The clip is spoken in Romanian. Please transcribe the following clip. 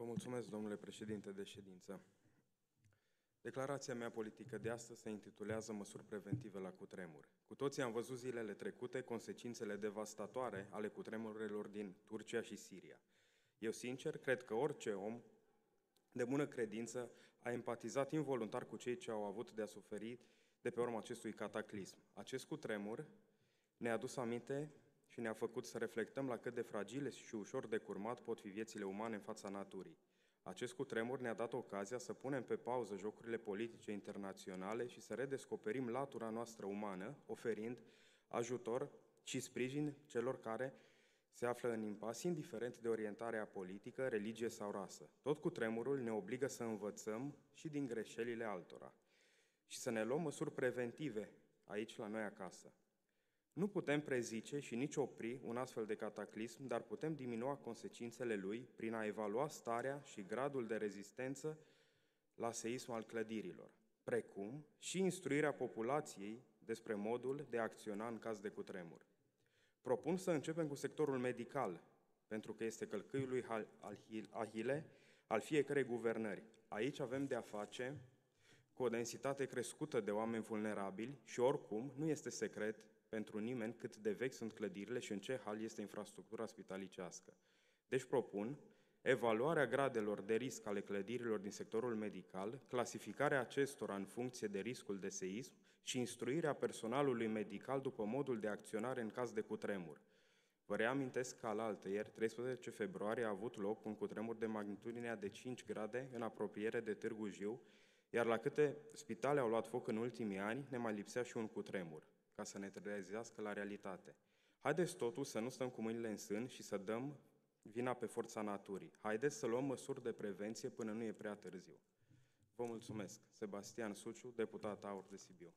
Vă mulțumesc, domnule președinte de ședință. Declarația mea politică de astăzi se intitulează Măsuri preventive la cutremur. Cu toții am văzut zilele trecute consecințele devastatoare ale cutremurilor din Turcia și Siria. Eu, sincer, cred că orice om de bună credință a empatizat involuntar cu cei ce au avut de a suferi de pe urma acestui cataclism. Acest cutremur ne-a adus aminte și ne-a făcut să reflectăm la cât de fragile și ușor de curmat pot fi viețile umane în fața naturii. Acest cutremur ne-a dat ocazia să punem pe pauză jocurile politice internaționale și să redescoperim latura noastră umană, oferind ajutor și sprijin celor care se află în impas, indiferent de orientarea politică, religie sau rasă. Tot cu tremurul ne obligă să învățăm și din greșelile altora și să ne luăm măsuri preventive aici la noi acasă. Nu putem prezice și nici opri un astfel de cataclism, dar putem diminua consecințele lui prin a evalua starea și gradul de rezistență la seism al clădirilor, precum și instruirea populației despre modul de a acționa în caz de cutremur. Propun să începem cu sectorul medical, pentru că este călcâiul lui Ahile al fiecărei guvernări. Aici avem de a face cu o densitate crescută de oameni vulnerabili și oricum nu este secret pentru nimeni cât de vechi sunt clădirile și în ce hal este infrastructura spitalicească. Deci propun evaluarea gradelor de risc ale clădirilor din sectorul medical, clasificarea acestora în funcție de riscul de seism și instruirea personalului medical după modul de acționare în caz de cutremur. Vă reamintesc că alaltă ieri, 13 februarie, a avut loc un cutremur de magnitudinea de 5 grade în apropiere de Târgu Jiu, iar la câte spitale au luat foc în ultimii ani, ne mai lipsea și un cutremur ca să ne trezească la realitate. Haideți totuși să nu stăm cu mâinile în sân și să dăm vina pe forța naturii. Haideți să luăm măsuri de prevenție până nu e prea târziu. Vă mulțumesc. Sebastian Suciu, deputat Aur de Sibiu.